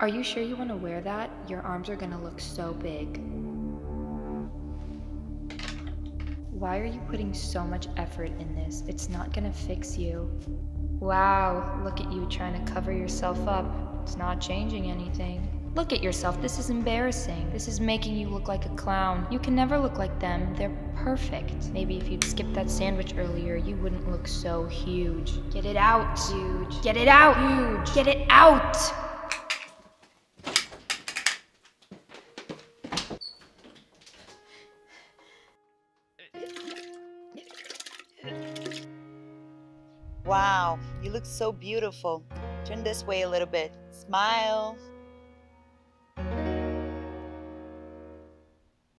Are you sure you want to wear that? Your arms are gonna look so big. Why are you putting so much effort in this? It's not gonna fix you. Wow, look at you trying to cover yourself up. It's not changing anything. Look at yourself. This is embarrassing. This is making you look like a clown. You can never look like them. They're perfect. Maybe if you'd skipped that sandwich earlier, you wouldn't look so huge. Get it out. Huge. Get it out. Huge. Get it out. Wow, you look so beautiful. Turn this way a little bit. Smile.